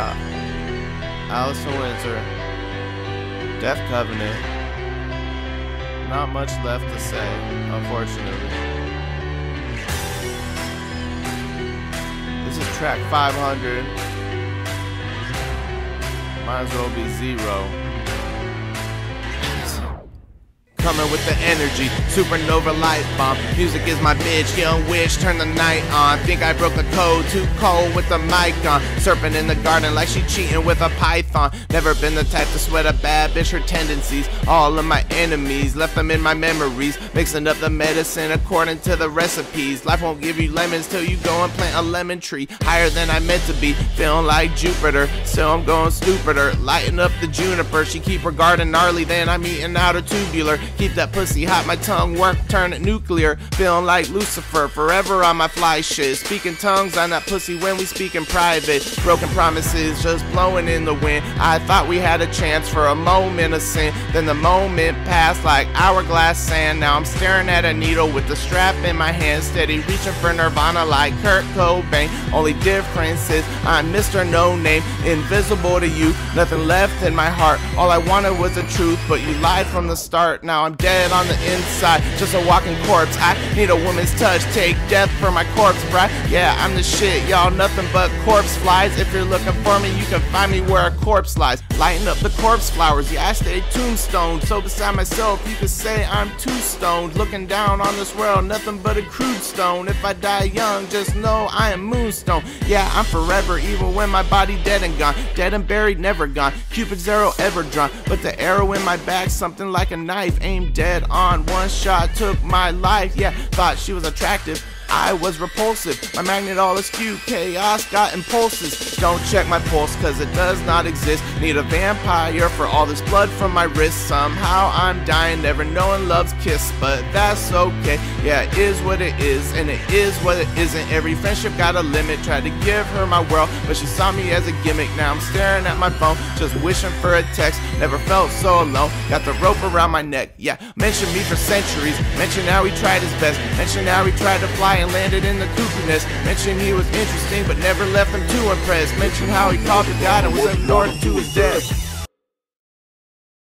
Yeah. Alison Winter. Death Covenant. Not much left to say, unfortunately. This is track 500. Might as well be zero. Coming with the energy, supernova light bomb. Music is my bitch, young witch, turn the night on. Think I broke the code, too cold with the mic on. Serpent in the garden like she cheating with a python. Never been the type to sweat a bad bitch, her tendencies. All of my enemies, left them in my memories. Mixing up the medicine according to the recipes. Life won't give you lemons till you go and plant a lemon tree. Higher than I meant to be, feeling like Jupiter. So I'm going stupider, lighting up the juniper. She keep her garden gnarly, then I'm eating out her tubular. Keep that pussy hot, my tongue work, turn it nuclear. Feeling like Lucifer, forever on my fly shit. Speaking tongues on that pussy when we speak in private. Broken promises just blowing in the wind. I thought we had a chance for a moment of sin. Then the moment passed like hourglass sand. Now I'm staring at a needle with the strap in my hand, steady reaching for nirvana like Kurt Cobain. Only difference is I'm Mr. No Name, invisible to you. Nothing left in my heart. All I wanted was the truth, but you lied from the start. Now I'm dead on the inside, just a walking corpse. I need a woman's touch, take death for my corpse, bruh. Yeah, I'm the shit, y'all. Nothing but corpse flies. If you're looking for me, you can find me where a corpse lies. Lighting up the corpse flowers. Yeah, I stay tombstone. So beside myself, you could say I'm too stoned. Looking down on this world, nothing but a crude stone. If I die young, just know I am moonstone. Yeah, I'm forever, even when my body dead and gone. Dead and buried, never gone. Cupid's arrow ever drawn. But the arrow in my back, something like a knife, aimed dead on. One shot took my life. Yeah, thought she was attractive. I was repulsive. My magnet all askew. Chaos got impulses. Don't check my pulse, cause it does not exist. Need a vampire for all this blood from my wrist. Somehow I'm dying, never knowing love's kiss. But that's okay. Yeah, it is what it is, and it is what it isn't. Every friendship got a limit. Tried to give her my world, but she saw me as a gimmick. Now I'm staring at my phone, just wishing for a text. Never felt so alone. Got the rope around my neck. Yeah, mention me for centuries. Mention how he tried his best. Mention how he tried to fly and landed in the cuckoo nest. Mention he was interesting, but never left him too impressed. Mentioned how he called to God and was ignored to his death.